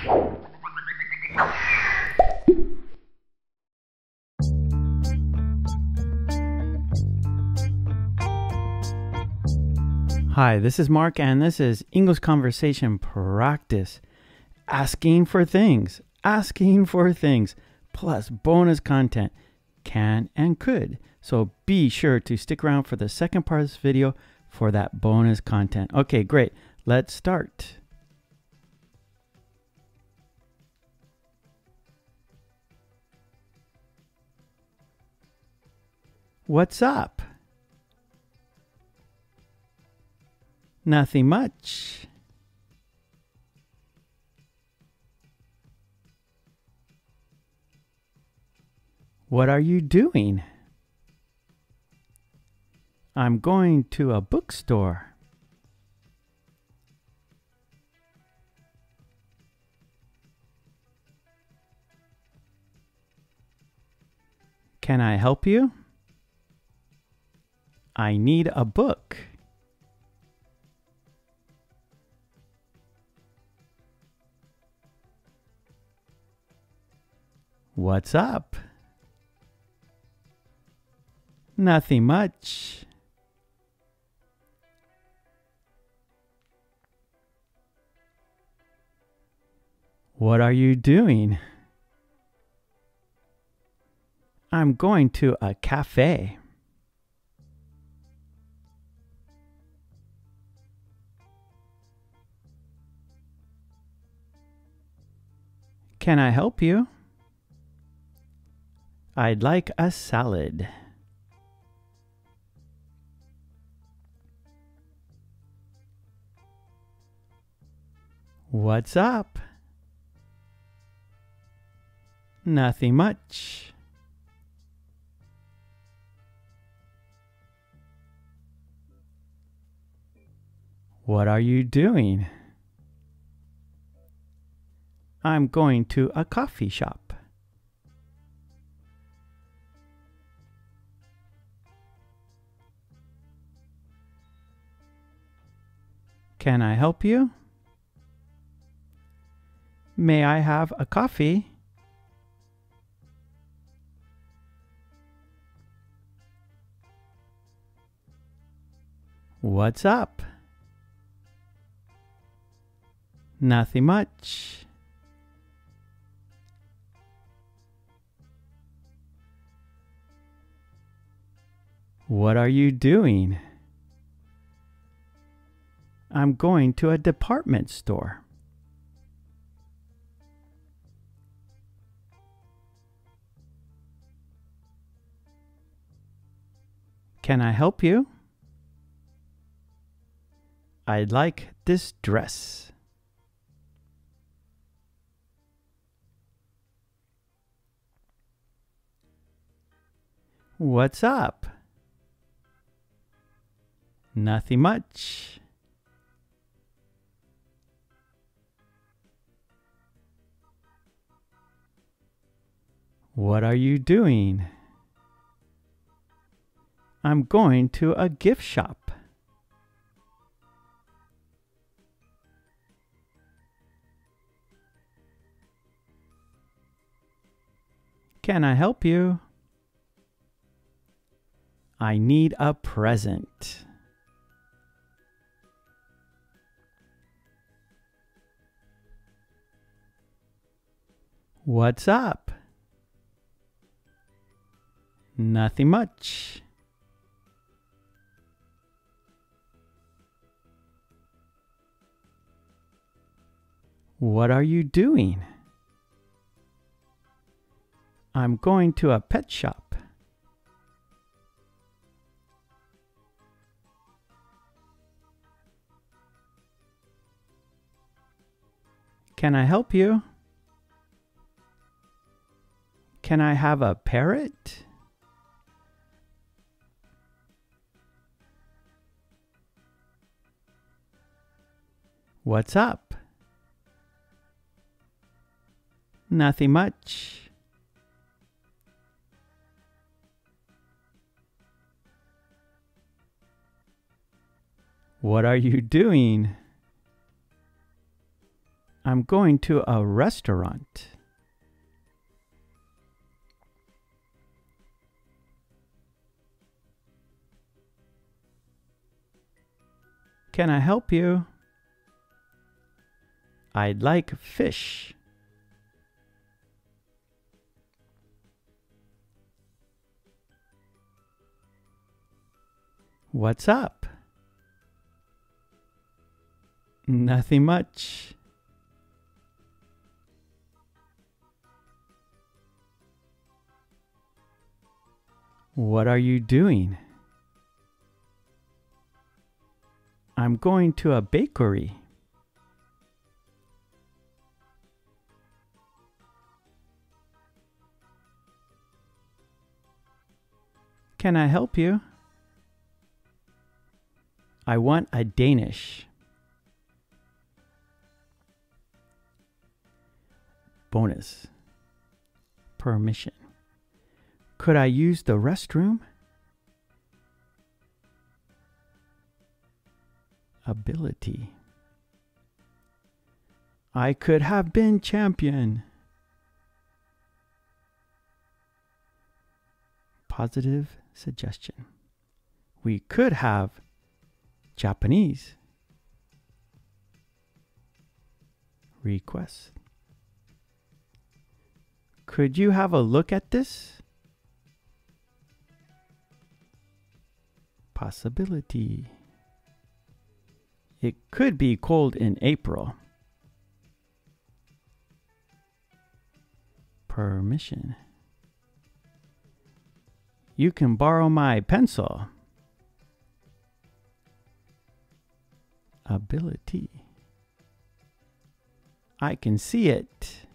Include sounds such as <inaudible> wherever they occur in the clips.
Hi, this is Mark, and this is English Conversation Practice. Asking for things, asking for things, plus bonus content can and could. So be sure to stick around for the second part of this video for that bonus content. Okay, great. Let's start. What's up? Nothing much. What are you doing? I'm going to a bookstore. Can I help you? I need a book. What's up? Nothing much. What are you doing? I'm going to a cafe. Can I help you? I'd like a salad. What's up? Nothing much. What are you doing? I'm going to a coffee shop. Can I help you? May I have a coffee? What's up? Nothing much. What are you doing? I'm going to a department store. Can I help you? I'd like this dress. What's up? Nothing much. What are you doing? I'm going to a gift shop. Can I help you? I need a present. What's up? Nothing much. What are you doing? I'm going to a pet shop. Can I help you? Can I have a parrot? What's up? Nothing much. What are you doing? I'm going to a restaurant. Can I help you? I'd like fish. What's up? Nothing much. What are you doing? I'm going to a bakery. Can I help you? I want a Danish. Bonus. Permission. Could I use the restroom? Ability. I could have been champion. Positive suggestion. We could have Japanese. Request. Could you have a look at this? Possibility. It could be cold in April. Permission. You can borrow my pencil. Ability. I can see it.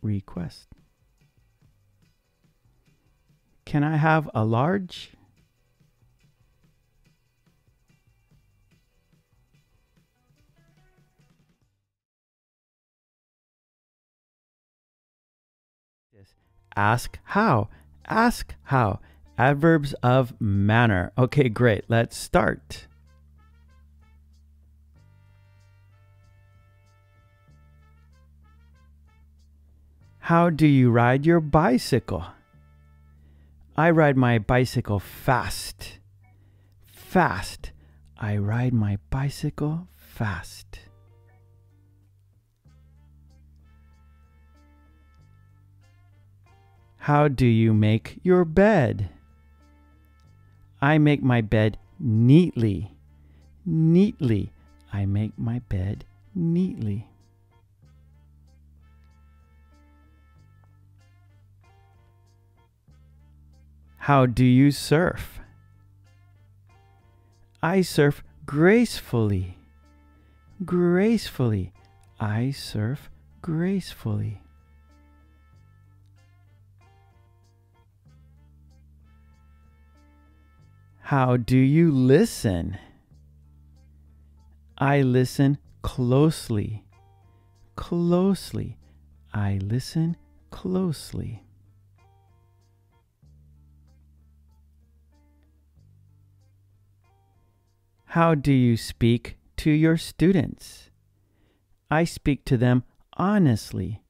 Request. Can I have a large? Ask how. Ask how. Adverbs of manner. Okay, great. Let's start. How do you ride your bicycle? I ride my bicycle fast. Fast. I ride my bicycle fast. How do you make your bed? I make my bed neatly. Neatly. I make my bed neatly. How do you surf? I surf gracefully. Gracefully. I surf gracefully. How do you listen? I listen closely. Closely. I listen closely. How do you speak to your students? I speak to them honestly.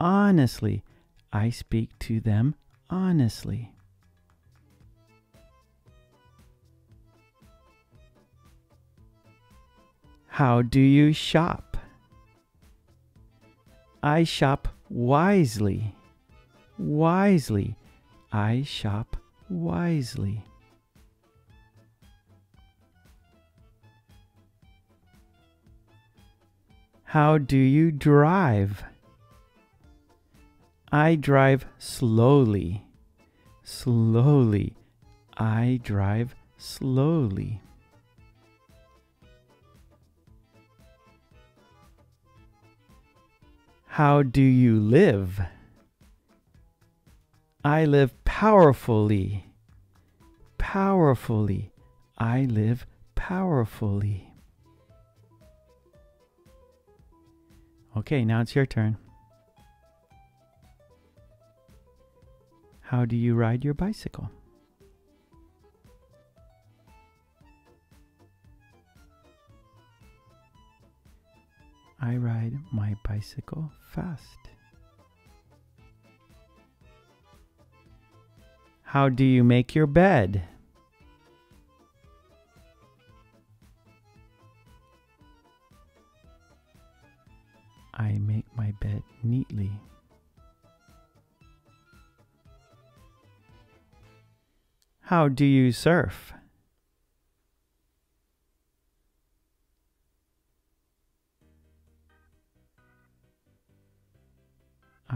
Honestly. I speak to them honestly. How do you shop? I shop wisely. Wisely. I shop wisely. How do you drive? I drive slowly. Slowly. I drive slowly. How do you live? I live powerfully. Powerfully. I live powerfully. Okay, now it's your turn. How do you ride your bicycle? I ride my bicycle fast. How do you make your bed? I make my bed neatly. How do you surf?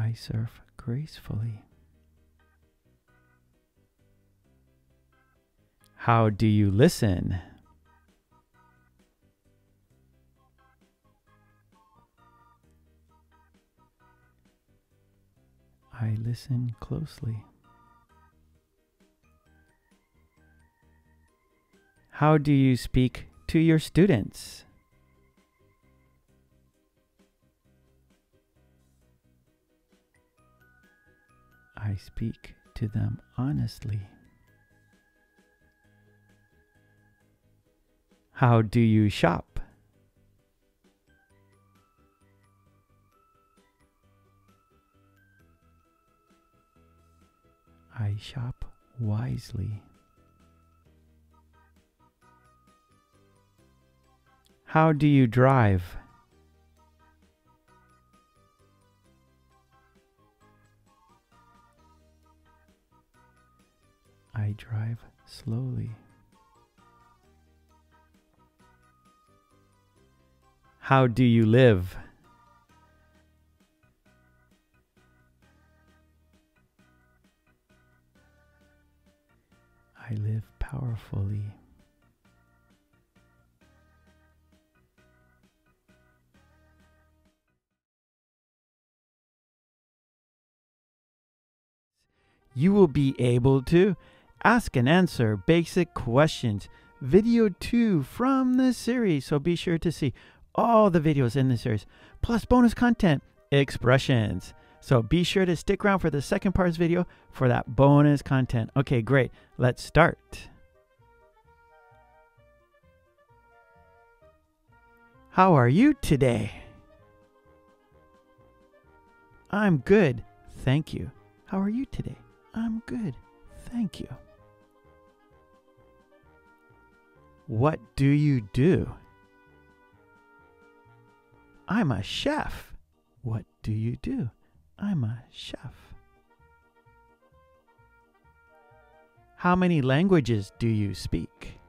I surf gracefully. How do you listen? I listen closely. How do you speak to your students? I speak to them honestly. How do you shop? I shop wisely. How do you drive? Drive slowly. How do you live? I live powerfully. You will be able to ask and answer basic questions. Video 2 from the series, so be sure to see all the videos in the series, plus bonus content, expressions. So be sure to stick around for the second part of this video for that bonus content. Okay, great. Let's start. How are you today? I'm good, thank you. How are you today? I'm good, thank you. What do you do? I'm a chef. What do you do? I'm a chef. How many languages do you speak?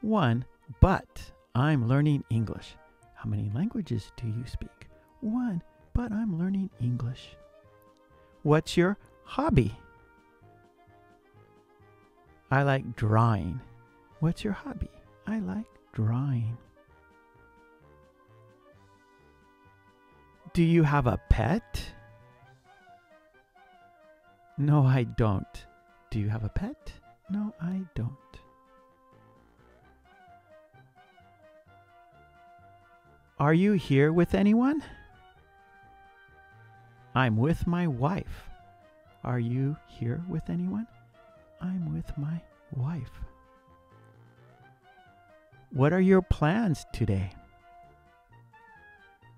One, but I'm learning English. How many languages do you speak? One, but I'm learning English. What's your hobby? I like drawing. What's your hobby? I like drawing. Do you have a pet? No, I don't. Do you have a pet? No, I don't. Are you here with anyone? I'm with my wife. Are you here with anyone? I'm with my wife. What are your plans today?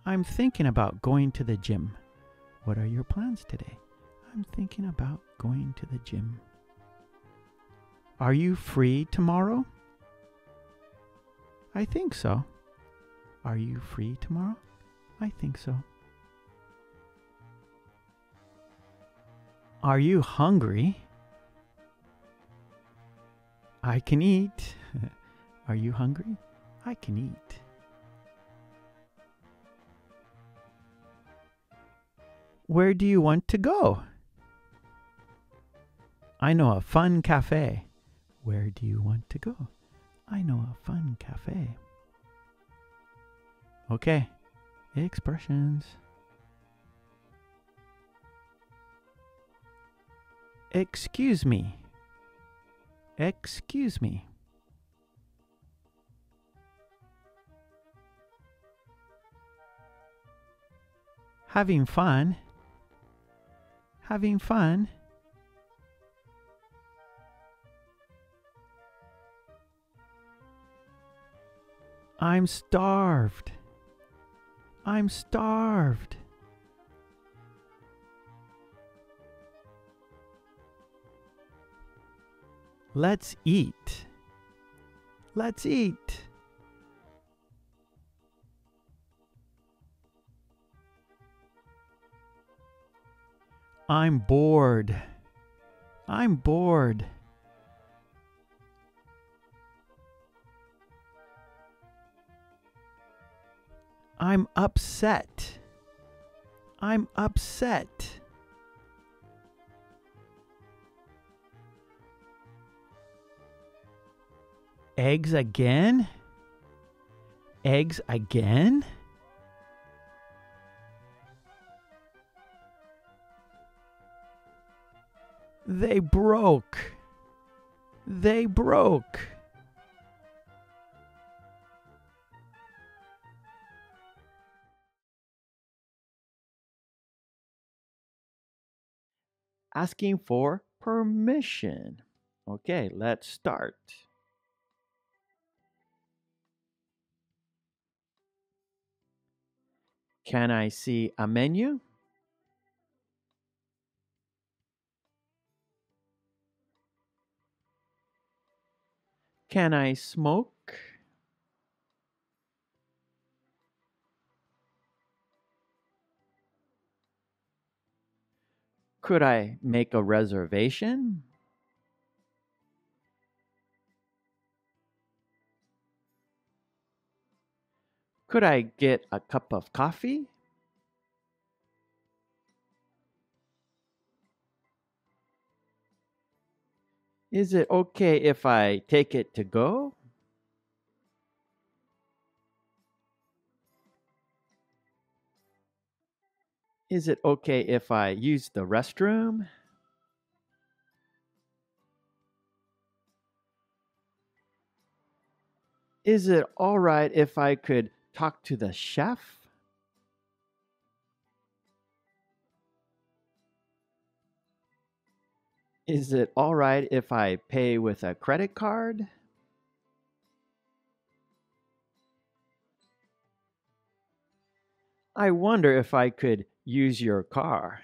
I'm thinking about going to the gym. What are your plans today? I'm thinking about going to the gym. Are you free tomorrow? I think so. Are you free tomorrow? I think so. Are you hungry? I can eat. <laughs> Are you hungry? I can eat. Where do you want to go? I know a fun cafe. Where do you want to go? I know a fun cafe. Okay, expressions. Excuse me. Excuse me. Having fun. Having fun. I'm starved. I'm starved. Let's eat. Let's eat. I'm bored. I'm bored. I'm upset. I'm upset. Eggs again? Eggs again? They broke. They broke. Asking for permission. Okay, let's start. Can I see a menu? Can I smoke? Could I make a reservation? Could I get a cup of coffee? Is it okay if I take it to go? Is it okay if I use the restroom? Is it all right if I could talk to the chef? Is it all right if I pay with a credit card? I wonder if I could use your car.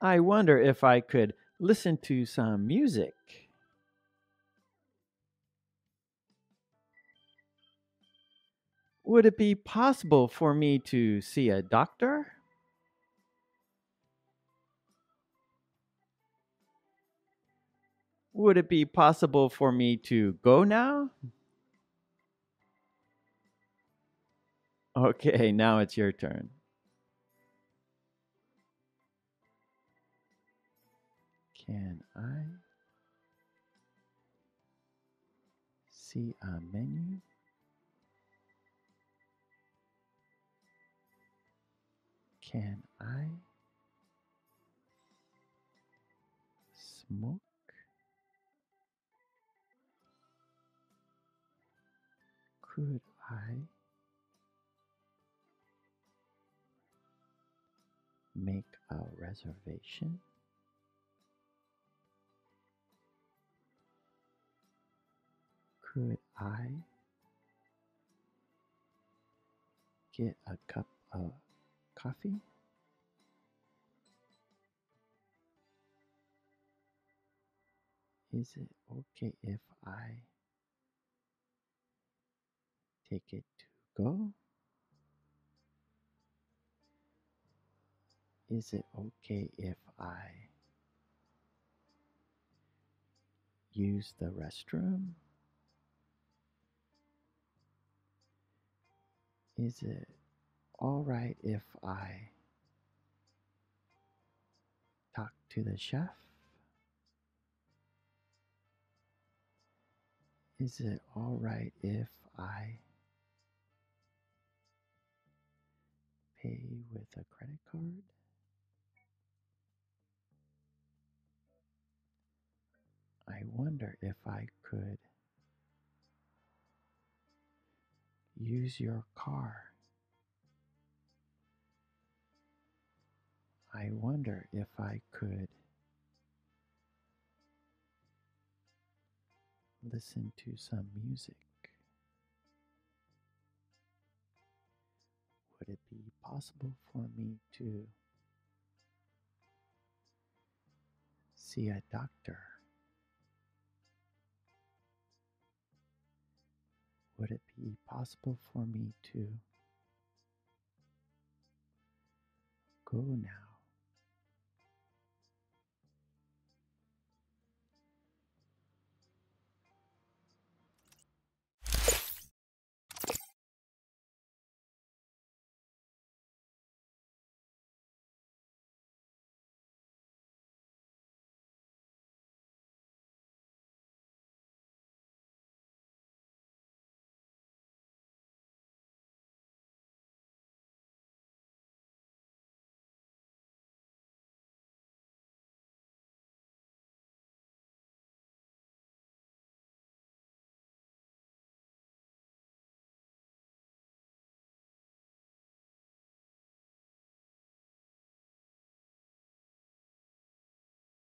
I wonder if I could listen to some music. Would it be possible for me to see a doctor? Would it be possible for me to go now? Okay, <laughs> now it's your turn. Can I see a menu? Can I smoke? Could I make a reservation? Could I get a cup of coffee? Is it okay if I take it to go? Is it okay if I use the restroom? Is it all right if I talk to the chef? Is it all right if I pay with a credit card? I wonder if I could use your car. I wonder if I could listen to some music? Would it be possible for me to see a doctor? Would it be possible for me to go now?